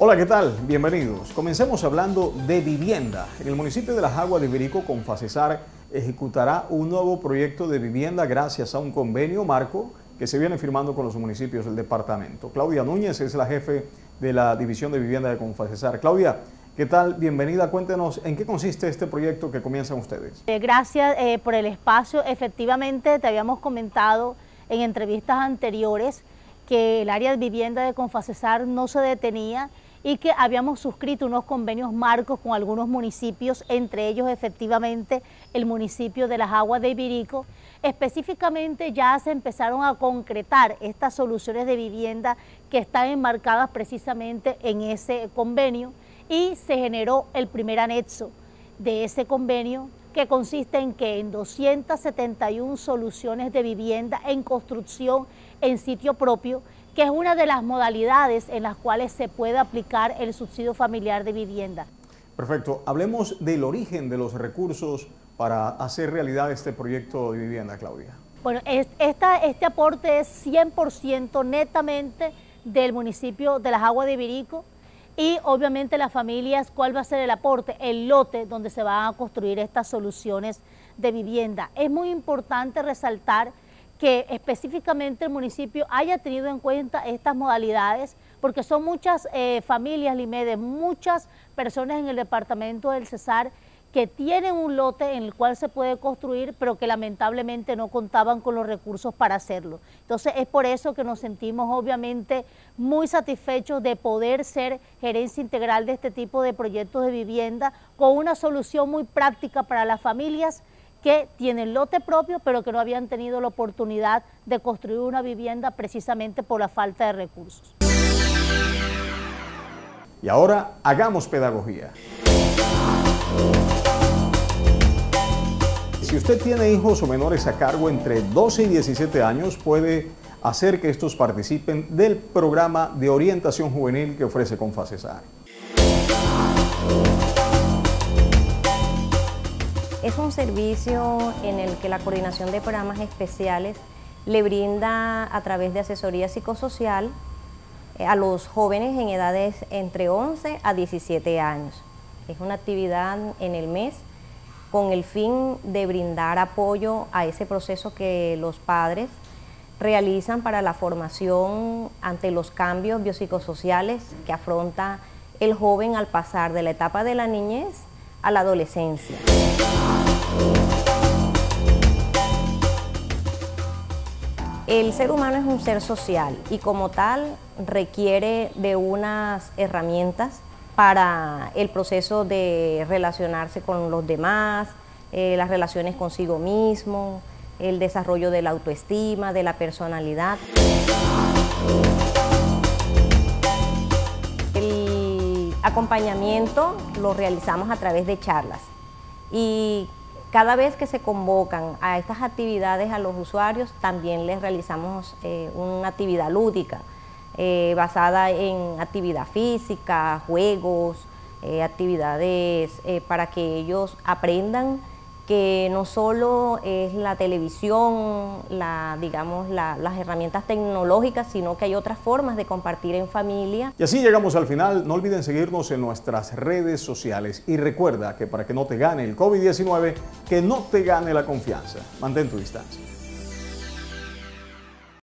Hola, ¿qué tal? Bienvenidos. Comencemos hablando de vivienda. En el municipio de Las Aguas de Iberico, con Facesar, ejecutará un nuevo proyecto de vivienda gracias a un convenio marco que se viene firmando con los municipios del departamento. Claudia Núñez es la jefe de la División de Vivienda de Confacesar. Claudia, ¿qué tal? Bienvenida. Cuéntenos en qué consiste este proyecto que comienzan ustedes. Eh, gracias eh, por el espacio. Efectivamente, te habíamos comentado en entrevistas anteriores que el área de vivienda de Confacesar no se detenía y que habíamos suscrito unos convenios marcos con algunos municipios, entre ellos efectivamente el municipio de Las Aguas de Ibirico. Específicamente ya se empezaron a concretar estas soluciones de vivienda que están enmarcadas precisamente en ese convenio y se generó el primer anexo de ese convenio que consiste en que en 271 soluciones de vivienda en construcción en sitio propio que es una de las modalidades en las cuales se puede aplicar el subsidio familiar de vivienda. Perfecto. Hablemos del origen de los recursos para hacer realidad este proyecto de vivienda, Claudia. Bueno, esta, este aporte es 100% netamente del municipio de Las Aguas de Virico y obviamente las familias, ¿cuál va a ser el aporte? El lote donde se van a construir estas soluciones de vivienda. Es muy importante resaltar que específicamente el municipio haya tenido en cuenta estas modalidades, porque son muchas eh, familias Limedes, muchas personas en el departamento del Cesar que tienen un lote en el cual se puede construir, pero que lamentablemente no contaban con los recursos para hacerlo. Entonces es por eso que nos sentimos obviamente muy satisfechos de poder ser gerencia integral de este tipo de proyectos de vivienda con una solución muy práctica para las familias que tienen lote propio, pero que no habían tenido la oportunidad de construir una vivienda precisamente por la falta de recursos. Y ahora hagamos pedagogía. Si usted tiene hijos o menores a cargo entre 12 y 17 años, puede hacer que estos participen del programa de orientación juvenil que ofrece Confacesar. Es un servicio en el que la coordinación de programas especiales le brinda a través de asesoría psicosocial eh, a los jóvenes en edades entre 11 a 17 años. Es una actividad en el mes con el fin de brindar apoyo a ese proceso que los padres realizan para la formación ante los cambios biopsicosociales que afronta el joven al pasar de la etapa de la niñez a la adolescencia. El ser humano es un ser social y como tal requiere de unas herramientas para el proceso de relacionarse con los demás, eh, las relaciones consigo mismo, el desarrollo de la autoestima, de la personalidad. acompañamiento lo realizamos a través de charlas y cada vez que se convocan a estas actividades a los usuarios también les realizamos eh, una actividad lúdica eh, basada en actividad física, juegos, eh, actividades para que ellos aprendan que no solo es la televisión, digamos, las herramientas tecnológicas, sino que hay otras formas de compartir en familia. Y así llegamos al final. No olviden seguirnos en nuestras redes sociales. Y recuerda que para que no te gane el COVID-19, que no te gane la confianza. Mantén tu distancia.